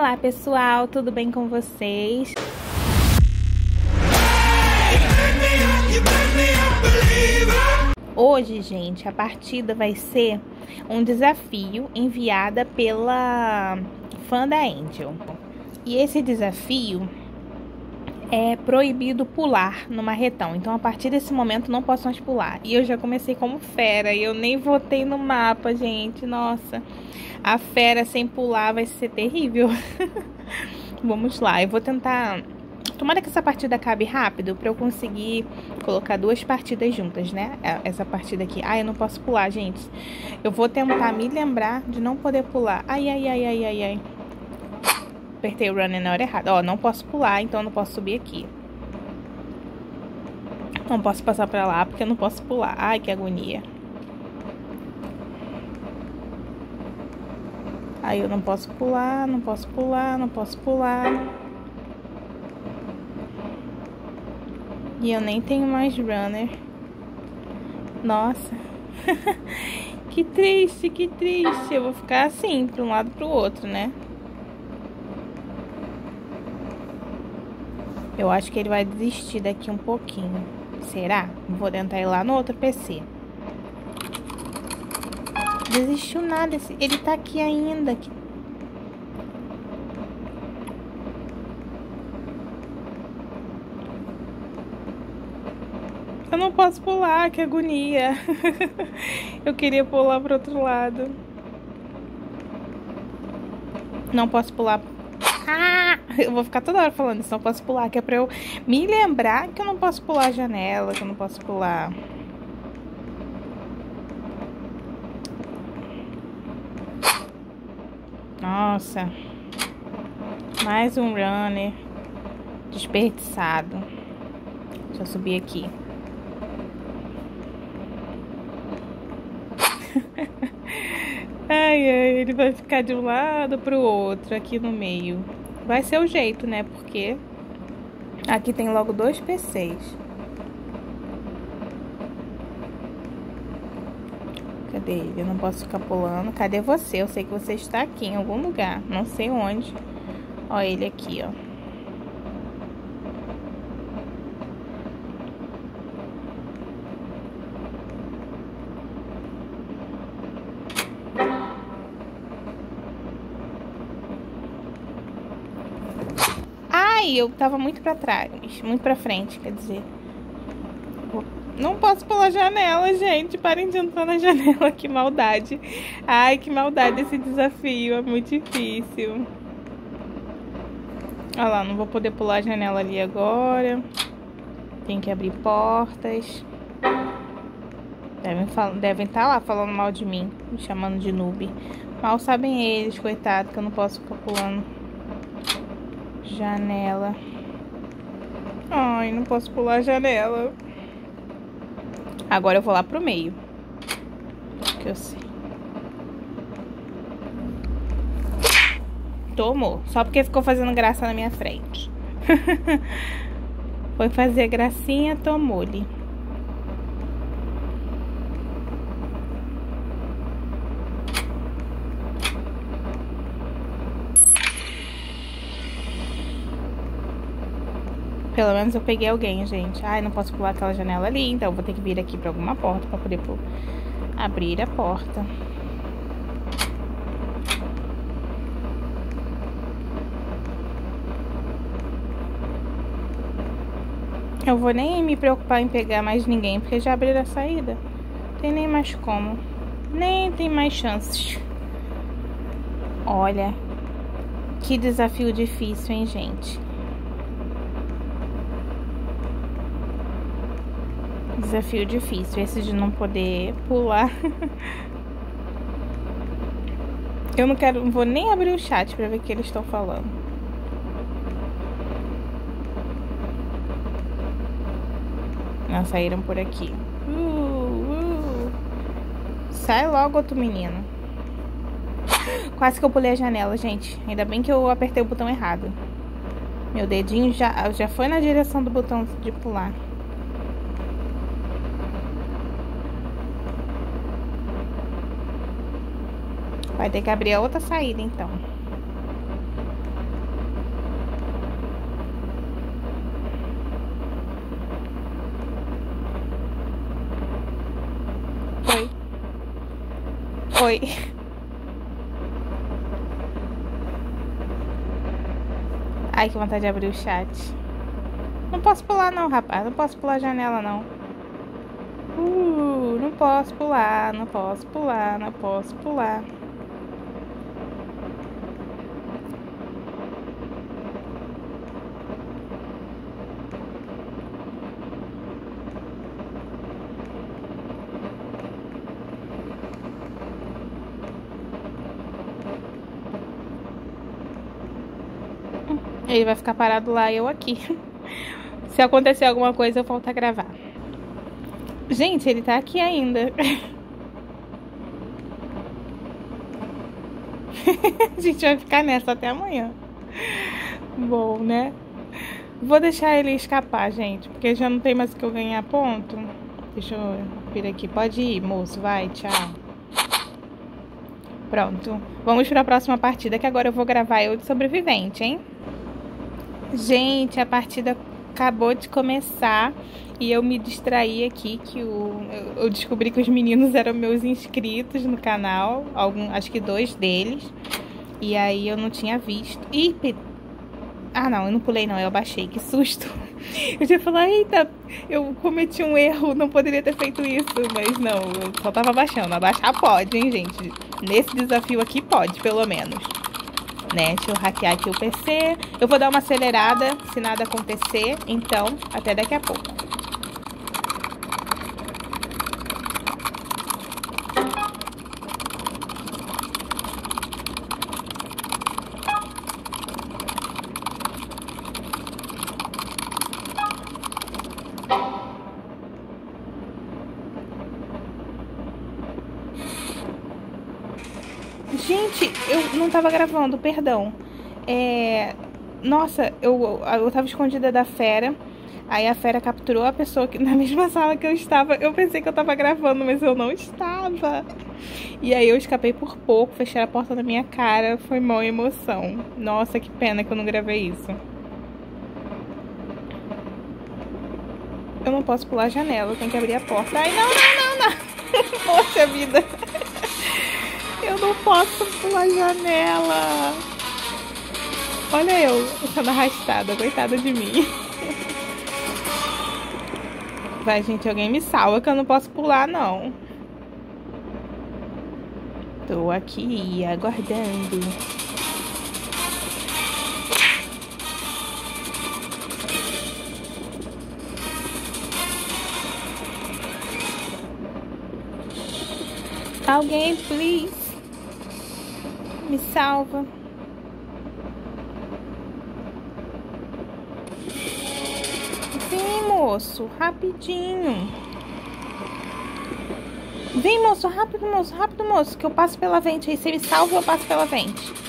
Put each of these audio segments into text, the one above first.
Olá pessoal, tudo bem com vocês? Hoje, gente, a partida vai ser um desafio enviada pela fã da Angel. E esse desafio é proibido pular no marretão. Então, a partir desse momento, não posso mais pular. E eu já comecei como fera. E eu nem votei no mapa, gente. Nossa, a fera sem pular vai ser terrível. Vamos lá, eu vou tentar... Tomara que essa partida acabe rápido pra eu conseguir colocar duas partidas juntas, né? É, essa partida aqui. Ai, eu não posso pular, gente. Eu vou tentar me lembrar de não poder pular. Ai, ai, ai, ai, ai, ai. Apertei o runner na hora errada. Ó, não posso pular, então não posso subir aqui. Não posso passar pra lá porque eu não posso pular. Ai, que agonia. Aí eu não posso pular, não posso pular, não posso pular. E eu nem tenho mais runner. Nossa. que triste, que triste. Eu vou ficar assim, para um lado para o outro, né? Eu acho que ele vai desistir daqui um pouquinho. Será? Vou tentar ir lá no outro PC. Desistiu nada. Ele tá aqui ainda. Eu não posso pular, que agonia. eu queria pular pro outro lado. Não posso pular. Eu vou ficar toda hora falando isso, não posso pular, que é pra eu me lembrar que eu não posso pular a janela, que eu não posso pular Nossa. Mais um runner desperdiçado. Deixa eu subir aqui. ai, ai, ele vai ficar de um lado pro outro aqui no meio. Vai ser o jeito, né? Porque aqui tem logo dois PCs. Cadê ele? Eu não posso ficar pulando. Cadê você? Eu sei que você está aqui em algum lugar. Não sei onde. Ó ele aqui, ó. Eu tava muito pra trás. Muito pra frente, quer dizer. Não posso pular janela, gente. Parem de entrar na janela. Que maldade. Ai, que maldade esse desafio. É muito difícil. Olha lá, não vou poder pular a janela ali agora. Tem que abrir portas. Devem estar devem tá lá falando mal de mim. Me chamando de noob. Mal sabem eles, coitado, que eu não posso ficar pulando janela. Ai, não posso pular a janela. Agora eu vou lá pro meio. Que eu sei. Tomou. Só porque ficou fazendo graça na minha frente. Foi fazer gracinha, tomou-lhe. Pelo menos eu peguei alguém, gente. Ai, não posso pular aquela janela ali, então vou ter que vir aqui pra alguma porta pra poder abrir a porta. Eu vou nem me preocupar em pegar mais ninguém, porque já abriram a saída. Tem nem mais como. Nem tem mais chances. Olha, que desafio difícil, hein, gente? Desafio difícil, esse de não poder pular. Eu não quero, não vou nem abrir o chat pra ver o que eles estão falando. Não saíram por aqui. Uh, uh. Sai logo, outro menino. Quase que eu pulei a janela, gente. Ainda bem que eu apertei o botão errado. Meu dedinho já, já foi na direção do botão de pular. Vai ter que abrir a outra saída, então. Oi. Oi. Ai, que vontade de abrir o chat. Não posso pular não, rapaz. Não posso pular a janela, não. Uh, não posso pular, não posso pular, não posso pular. Ele vai ficar parado lá e eu aqui. Se acontecer alguma coisa, eu volto a gravar. Gente, ele tá aqui ainda. a gente vai ficar nessa até amanhã. Bom, né? Vou deixar ele escapar, gente, porque já não tem mais que eu ganhar ponto. Deixa eu vir aqui. Pode ir, moço. Vai, tchau. Pronto. Vamos para a próxima partida, que agora eu vou gravar eu de sobrevivente, hein? Gente, a partida acabou de começar e eu me distraí aqui que o, eu descobri que os meninos eram meus inscritos no canal, algum, acho que dois deles. E aí eu não tinha visto. Ih, ah não, eu não pulei não, eu abaixei, que susto. Eu já falar, eita, eu cometi um erro, não poderia ter feito isso, mas não, eu só tava abaixando. Abaixar pode, hein, gente? Nesse desafio aqui pode, pelo menos né? Deixa eu hackear aqui o PC. Eu vou dar uma acelerada se nada acontecer. Então, até daqui a pouco. Gente, eu não tava gravando, perdão. É... Nossa, eu, eu tava escondida da fera. Aí a fera capturou a pessoa que, na mesma sala que eu estava. Eu pensei que eu tava gravando, mas eu não estava. E aí eu escapei por pouco, fechei a porta na minha cara. Foi mó emoção. Nossa, que pena que eu não gravei isso. Eu não posso pular a janela, eu tenho que abrir a porta. Ai, não, não, não, não. Poxa vida. Não posso pular janela. Olha eu, sendo arrastada, coitada de mim. Vai, gente, alguém me salva que eu não posso pular, não. Tô aqui aguardando. Alguém, please. Me salva. Vem, moço, rapidinho. Vem, moço, rápido, moço, rápido, moço, que eu passo pela vente. Aí você me salva, eu passo pela vente.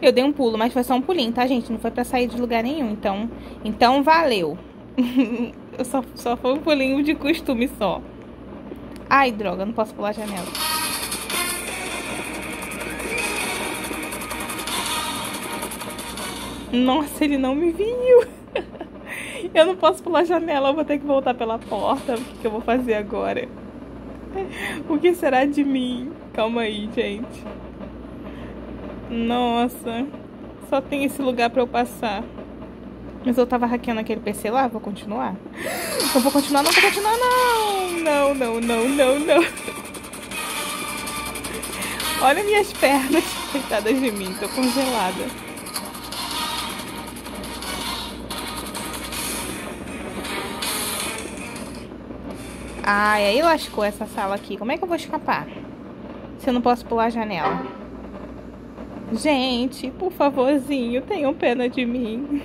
Eu dei um pulo, mas foi só um pulinho, tá, gente? Não foi pra sair de lugar nenhum. Então, então valeu. eu só, só foi um pulinho de costume só. Ai, droga, não posso pular a janela. Nossa, ele não me viu. eu não posso pular a janela, eu vou ter que voltar pela porta. O que, que eu vou fazer agora? O que será de mim? Calma aí, gente. Nossa, só tem esse lugar pra eu passar. Mas eu tava hackeando aquele PC lá, vou continuar? Não vou continuar, não vou continuar, não! Não, não, não, não, não. Olha minhas pernas, coitadas de mim, tô congelada. Ai, aí lascou essa sala aqui. Como é que eu vou escapar? Se eu não posso pular a janela. Gente, por favorzinho, tenham pena de mim.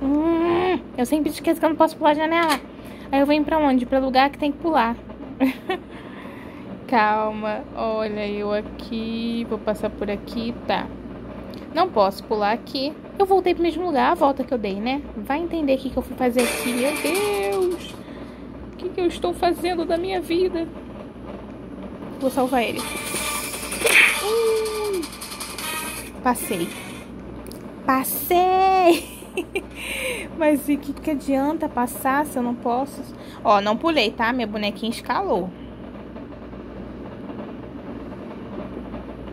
Hum, eu sempre esqueço que eu não posso pular a janela. Aí eu venho pra onde? Pra lugar que tem que pular. Calma, olha eu aqui, vou passar por aqui, tá. Não posso pular aqui. Eu voltei pro mesmo lugar, a volta que eu dei, né? Vai entender o que, que eu fui fazer aqui. Meu Deus! O que, que eu estou fazendo da minha vida? Vou salvar ele. Passei. Passei! Mas o que, que adianta passar se eu não posso? Ó, não pulei, tá? Minha bonequinha escalou.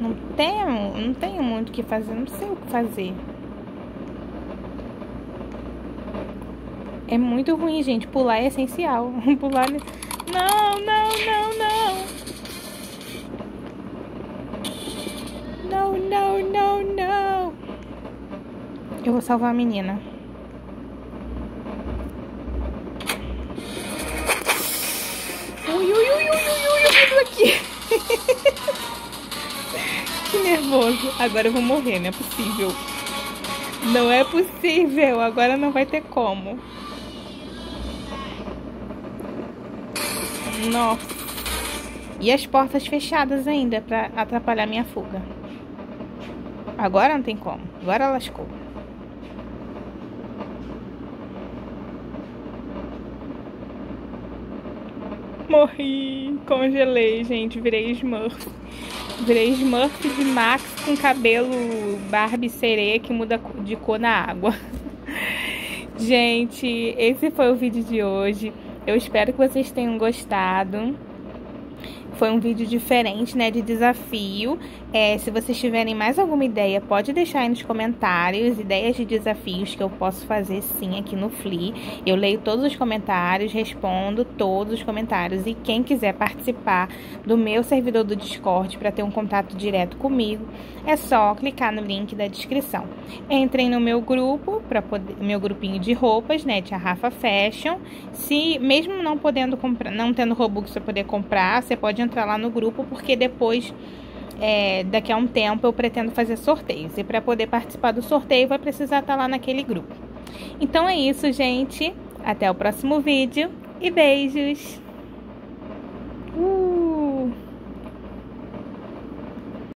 Não tenho, não tenho muito o que fazer, não sei o que fazer. É muito ruim, gente. Pular é essencial. Pular. Não, não, não, não. Não, não, não, não. Eu vou salvar a menina. Ui, ui, ui, ui, ui, ui, ui, aqui. Que nervoso. Agora eu vou morrer, não é possível. Não é possível. Agora não vai ter como. Nossa. E as portas fechadas ainda pra atrapalhar minha fuga. Agora não tem como. Agora lascou. Morri. Congelei, gente. Virei Smurf. Virei Smurf de Max com cabelo Barbie sereia que muda de cor na água. Gente, esse foi o vídeo de hoje. Eu espero que vocês tenham gostado. Foi um vídeo diferente, né, de desafio. É, se vocês tiverem mais alguma ideia, pode deixar aí nos comentários ideias de desafios que eu posso fazer sim aqui no Fli. Eu leio todos os comentários, respondo todos os comentários e quem quiser participar do meu servidor do Discord para ter um contato direto comigo, é só clicar no link da descrição. Entrem no meu grupo para poder meu grupinho de roupas, né, de Rafa Fashion. Se mesmo não podendo comprar, não tendo Robux para poder comprar, você pode entrar lá no grupo porque depois é, daqui a um tempo eu pretendo fazer sorteios. E para poder participar do sorteio vai precisar estar tá lá naquele grupo. Então é isso, gente. Até o próximo vídeo e beijos!